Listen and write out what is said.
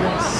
Yes.